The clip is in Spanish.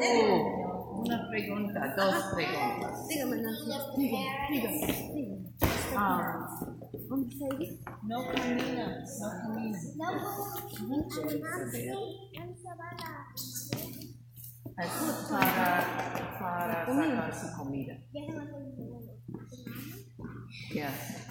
Una pregunta, dos preguntas. Dígame, Ah, no camina, no camina. Para, para sacar su comida. Yes.